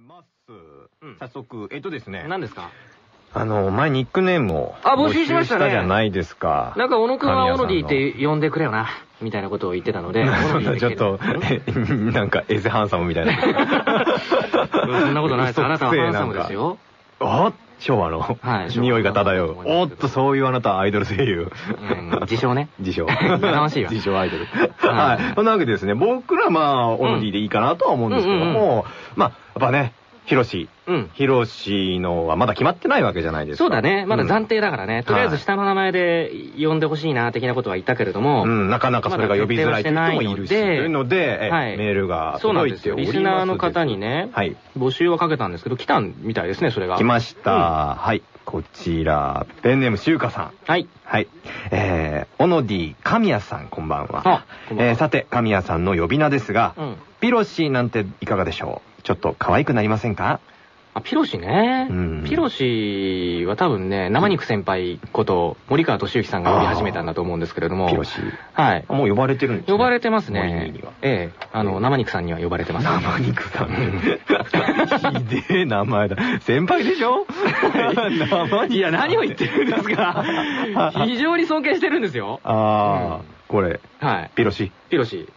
ます。うん早速、えっとですね。何ですか？あの、前ニックネームをあ募集しましたねじゃないですか。なんか、小野くんはオノディっ神て呼んでくれよな、みたいなことを言ってたので、ちょっと、え なんか、エセハンサムみたいな。そんなことないです。あなたはハンサムですよ。お昭和の、はい匂いが漂うおっと、そういうあなたはアイドル声優。うん自称ね。自称。やかましいわ自称アイドル。ははいい。そんなわけでですね、僕らまあ、オノディでいいかなとは思うんですけども、まあ、やっぱね、ヒロシ。うん。ヒロシのはまだ決まってないわけじゃないですか。そうだね。まだ暫定。定だからね。とりあえず下の名前で呼んでほしいな、的なことは言ったけれどもう。ん、なかなかそれが呼びづらいという人もいるし、といのでいうので、メールがそうなんですよ。届いております。リスナーの方にね、はい。募集はかけたんですけど、来たみたいですね、それが。来ました。はい。こちら、ペンネームしゅうかさん。はい。はい。えー、オノディ神谷さん、こんばんは。えーさて、神谷さんの呼び名ですが、うん。ピロシなんていかがでしょう？ちょっと可愛くなりませんか？あ、ピロシね。うんピロシは多分ね、生肉先輩こと森川俊之さんが呼び始めたんだと思うんですけれども。ピロシ。はい。あもう呼ばれてるんですね呼ばれてます森ね兄には。ええ。あの、生肉さんには呼ばれてます。生肉さん。ひでえ名前だ。先輩でしょ？生肉いや、何を言ってるんですか 非常に尊敬してるんですよ。ああ、これ、はい。ピロシ。ピロシ。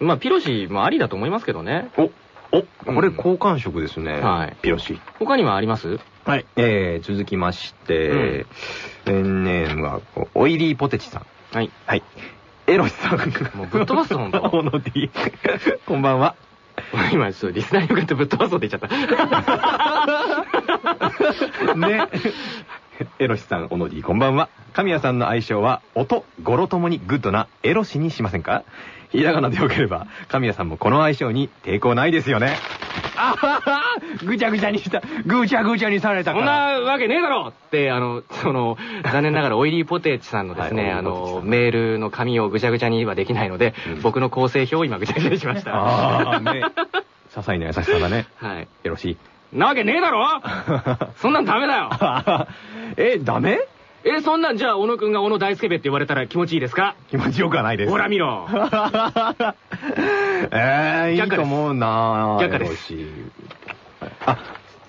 まあ、ピロシもありだと思いますけどね。お、お、これうん好感触ですね。はいピロシ。他にはあります？はい。えー、続きまして、ペンネームが、こうオイリーポテチさん。はい。はい。エロシさん。もうぶっ飛ばすほんと オノディ。こんばんは。今、ちょっとリスナーに向かってぶっ飛ばそうって言っちゃった。ね。エロシさん、オノディ、こんばんは。神谷さんの愛称は、音、語呂ともにグッドなエロシにしませんか？ひらがなでよければ、神谷さんもこの愛称に抵抗ないですよね。あははぐちゃぐちゃにした。ぐちゃぐちゃにされたそんから。なわけねえだろって、あの、その、残念ながらオイリーポテチさんのですね、はいあの、メールの紙をぐちゃぐちゃにはできないので、うん僕の構成表を今ぐちゃぐちゃにしました。ああ、ね。些細な優しさだね。はい。エロシ。なわけねえだろ そんなんダメだよ え、ダメ？え、そんなんじゃあ、小野くんが小野大輔部って言われたら気持ちいいですか？気持ちよくはないです。ほら見ろ。ええいいと思うな却下です。あ、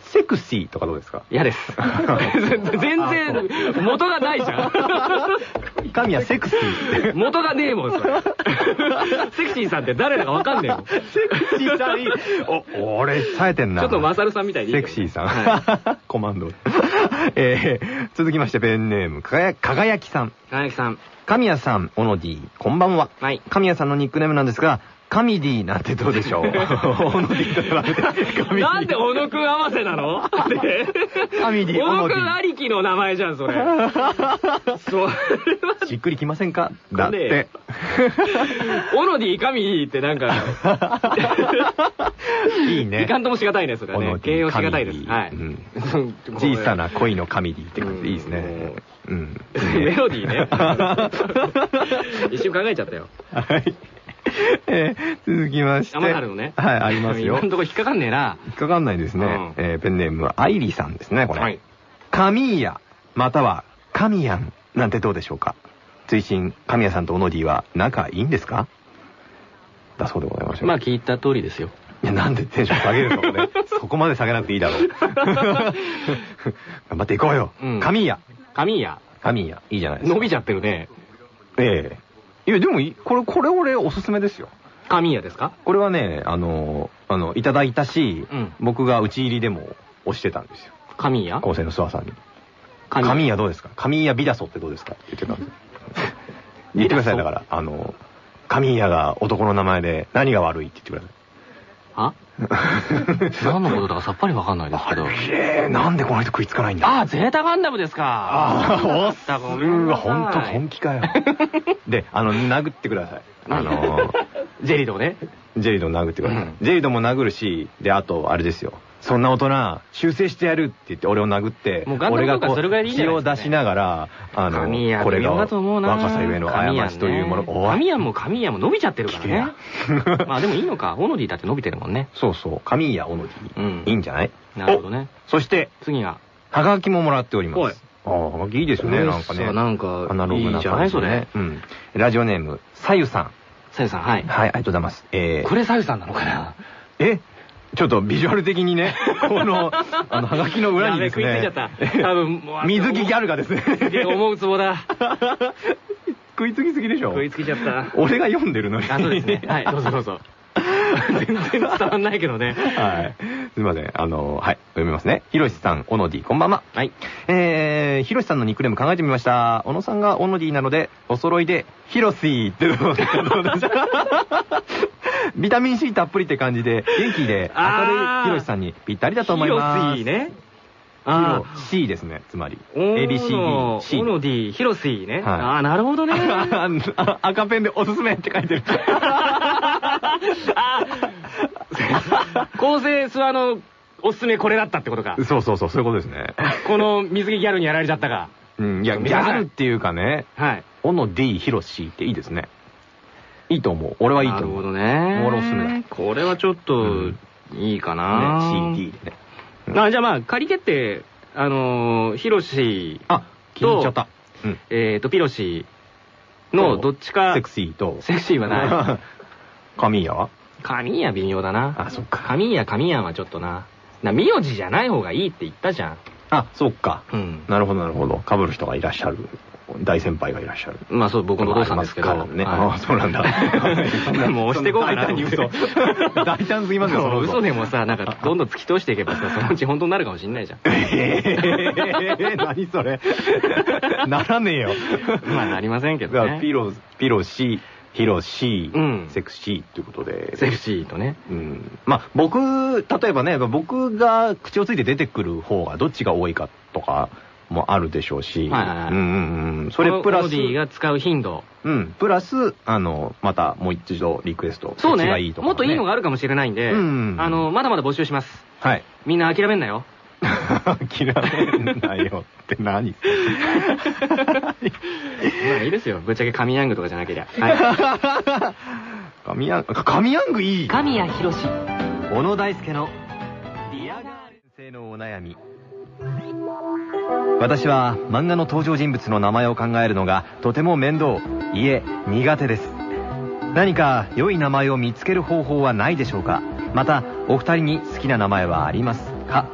セクシーとかどうですか？嫌です。全然、元がないじゃん。神谷セクシーって。元がねえもん、それ。セクシーさんって誰だかわかんねえもん。ちセクシーさんいい。お、俺、冴えてんな。ょっとマサルさんみたいでいいセクシーさん。はコマンド。えー、続きましてペンネーム、かがや、輝きさん。い。金木さん。神谷さん、オノディ、こんばんは。はい。神谷さんのニックネームなんですが、神ディなんてどうでしょう？オノディと並べて神ディなんで小野くん合わせなの？ね 神ディ、小野く。ありきの名前じゃん、それ。それは、しっくりきませんか？だっねて。オノディ、神ディってなんか、いいね。いかんともしがたいね、それはね。形容しがたいです。神はい。うん小さな恋の神ディって感じでいいですね。うん。メロディーね。一瞬考えちゃったよ。はい。えー続きまして。のね。はい、ありますよ。今んとこ引っかかんねえな。引っかかんないですね。うんえーペンネームはアイリーさんですね、これ。はい。神谷、または神谷なんてどうでしょうか追伸、神谷さんとオノディは仲いいんですか？だそうでございますよ。まあ聞いた通りですよ。いや、なんでテンション下げるのね。そこまで下げなくていいだろう。頑張っていこうよ。うん神谷。神谷。神谷。いいじゃないですか。伸びちゃってるね。ええいや、でもいい、これ、これ俺おすすめですよ。神谷ですか？これはね、あの、あの、いただいたし、うん僕が打ち入りでも押してたんですよ。神谷？構成の諏訪さんに。神神谷どうですか？神谷ビダソってどうですか？って言ってたんですよ。言ってください、だから。あの、神谷が男の名前で何が悪いって言ってくだあ？何のことだかさっぱりわかんないですけど。なんでこの人食いつかないんだ？ああ、ゼータガンダムですか。ああ、おっだごめんうわ、なさいほんと本気かよ。で、あの、殴ってください。あの、ジェリドね。ジェリドも殴ってください。うんジェリドも殴るし、で、あと、あれですよ。そんな大人、修正してやるって言って俺を殴って、もうガンダム俺がことかそれぐらいでいいんじゃないですかね血を出しながら、あの、これが。若さゆえの過ちというもの。おい神谷も神谷も伸びちゃってるからね。まあでもいいのか。オノディだって伸びてるもんね。そうそう、神谷オノディ。うんいいんじゃない？なるほどね。そして、次が。はがきももらっておりまはいす。ああ、はがきいいですね、なんかね。なんか、アナログないいじゃないそれ。。うん。ラジオネーム、さゆさん。さゆさん、はい。はい、ありがとうございます。えー、これさゆさんなのかな？え？ちょっとビジュアル的にね、この、あの、はがきの裏にですね。食いついちゃった多分水着ギャルがですね。思うツボだ。食いつきすぎでしょ食いつきちゃった。俺が読んでるのに。あ、そうですね。はい、どうぞどうぞ。全然伝わんないけどね。はい。すいません。あの、はい。読みますね。ひろしさん、オノディ、こんばんは。はい。えー、ひろしさんのニックネーム考えてみました。小野さんがオノディなので、お揃いで、ヒロシーってどうでしょうビタミン C たっぷりって感じで、元気で明るいひろしさんにぴったりだと思います。ヒロシーね。ヒロあ C ですね、つまり。あ。オ ABCD、C ノディ、ヒロシーね。はいああ、なるほどね。あ赤ペンでおすすめって書いてる。構成スワのおすすめこれだったってことか。そうそうそう、そういうことですね。この水着ギャルにやられちゃったか。うん、いや、ギャルっていうかね、はい。オノディ、ヒロシっていいですね。いいと思う。俺はいいと思う。なるほどね。俺おすすめだこれはちょっとうん、いいかな。ね、CD でね。あじゃあまあ、仮決定、あのー、ヒロシ、あ、気に入っちゃった。うん。えーと、ピロシのどっちかセ、クシーと。セクシーはない。神谷は？神谷微妙だな。あ、そっか。神谷神谷はちょっとな。な、名字じゃない方がいいって言ったじゃん。あ、そっか。うん。なるほど、なるほど。被る人がいらっしゃる。大先輩がいらっしゃる。まあそう、僕のお父さんですけど。ね。はいああ、そうなんだ。もう押していこうかな大胆に嘘。大胆すぎますよ、その嘘でもさ、なんか、どんどん突き通していけばさ、そのうち本当になるかもしんないじゃん。えー何それ。ならねえよ。まあ、なりませんけどね。ピロ、ピロシ、ヒロシ、うんセクシーっていうことで。セクシーとね。うん。まあ、僕、例えばね、僕が口をついて出てくる方がどっちが多いかとかもあるでしょうし。はいはいはいうんうんうん。それプラスオーデ、ィが使う頻度。うん。プラス、あの、またもう一度リクエスト。そうねいいとか、もっといいのがああるかもしれないんで、うんあの、まだまだ募集します。はい。みんな諦めんなよ。諦めんなよって何？まあいいですよ。ぶっちゃけ神ヤングとかじゃなけりゃ。は神ヤング、神ヤングいいい。神谷博士。小野大輔のディアガール先生のお悩み私は漫画の登場人物の名前を考えるのがとても面倒いえ苦手です何か良い名前を見つける方法はないでしょうか？またお二人に好きな名前はありますか？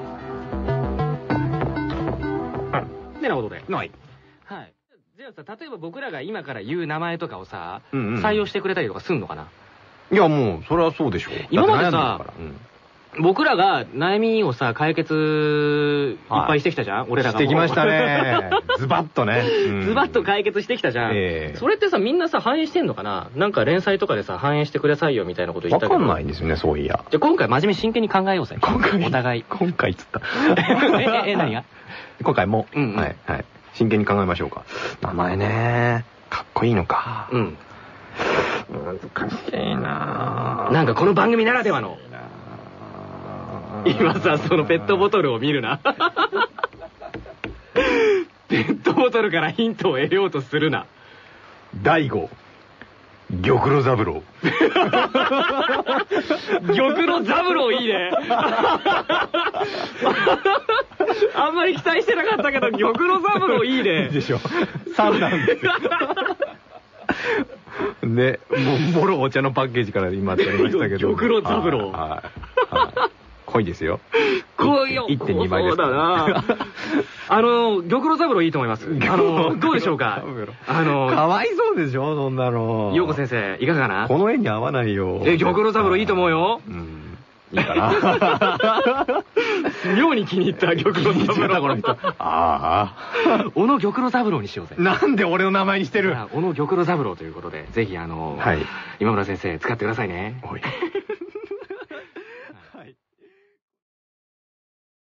ってなことで。ない。はい。じゃあさ、例えば僕らが今から言う名前とかをさ、採用してくれたりとかすんのかな？いやもうそれはそうでしょう。今までさ僕らが悩みをさ、解決いっぱいしてきたじゃん、俺らが。してきましたね ズバッとね、うんズバッと解決してきたじゃん。ええそれってさ、みんなさ、反映してんのかな？なんか連載とかでさ、反映してくださいよみたいなこと言わったけど。かんないんですよねそういやじゃあ今回真面目に真剣に考えようぜ。今回お互い。今回っつった え、え、え、何が？今回も、うんうんはい、はい。真剣に考えましょうか。名前ね、かっこいいのか。うん。難しいななんかこの番組ならではの。今さ、そのペットボトルを見るな。ペットボトルからヒントを得ようとするな。大悟、玉露三郎。玉露ザブローいいね。あんまり期待してなかったけど、玉露ザブローいいね。でしょ。三なんで。ね、もう、もろお茶のパッケージから今撮りましたけど。玉露三郎はい濃いですよ。こうよ。1.2倍ですそうだな。あの、玉露ザブローいいと思います。あの、どうでしょうか？あの、かわいそうでしょ、そんなの。陽子先生、いかがかな？この絵に合わないよ。え、玉露三郎いいと思うよ。うん。いいかな。妙に気に入った玉露三この。ああ。小野玉露三郎にしようぜ。なんで俺の名前にしてる？あ小野玉露三郎ということで、ぜひあの、はい。今村先生使ってくださいね。おい。